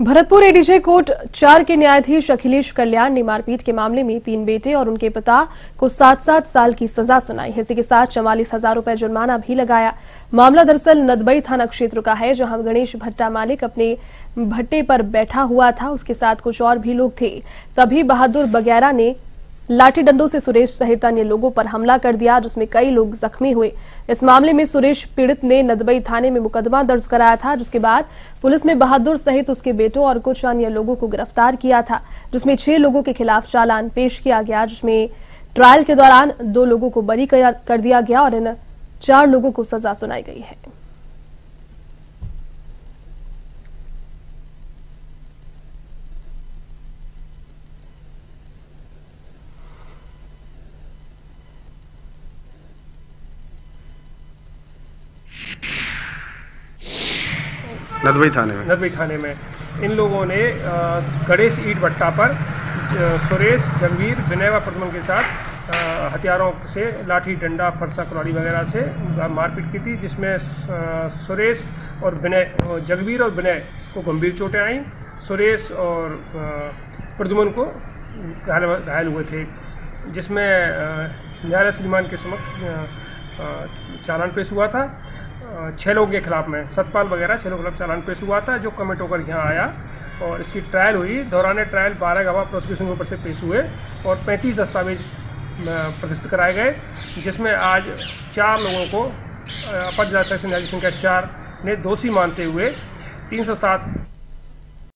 Bharatpur ADJ court चार के न्यायाधीश अखिलेश कल्याण ने मारपीट के मामले में तीन बेटे और उनके पिता को सात सात साल की सजा सुनाई। इसी के साथ चवालीस हज़ार रुपये जुर्माना भी लगाया। मामला दरअसल नदबई थाना क्षेत्र का है, जहाँ गणेश भट्टा मालिक अपने भट्टे पर बैठा हुआ था। उसके साथ कुछ और भी लोग थे। तभी बहादुर बगैरा ने लाठी डंडों से सुरेश सहित अन्य लोगों पर हमला कर दिया, जिसमें कई लोग जख्मी हुए। इस मामले में सुरेश पीड़ित ने नदबई थाने में मुकदमा दर्ज कराया था, जिसके बाद पुलिस ने बहादुर सहित उसके बेटों और कुछ अन्य लोगों को गिरफ़्तार किया था, जिसमें छह लोगों के खिलाफ चालान पेश किया गया, जिसमें ट्रायल के दौरान दो लोगों को बरी कर दिया गया और इन चार लोगों को सजा सुनाई गई है। नदबई थाने में। नदबई थाने में। इन लोगों ने गणेश ईट भट्टा पर सुरेश जंगवीर विनय व प्रदमन के साथ हथियारों से लाठी, डंडा, फरसा कुलाड़ी वगैरह से मारपीट की थी, जिसमें सुरेश और विनय जगवीर और विनय को गंभीर चोटें आईं। सुरेश और प्रदुमन को घायल घायल हुए थे, जिसमें न्यायालय श्रीमान के समक्ष चालान पेश हुआ था। छः लोगों के खिलाफ में, सतपाल वगैरह छः लोगों के खिलाफ चालान पेश हुआ था, जो कमेट होकर यहाँ आया और इसकी ट्रायल हुई। दौरान ट्रायल बारह गवाह प्रोसिक्यूशन के ऊपर से पेश हुए और पैंतीस दस्तावेज़ प्रदर्शित कराए गए, जिसमें आज चार लोगों को अपर जिला सेशन न्यायाधीश संख्या चार ने दोषी मानते हुए 307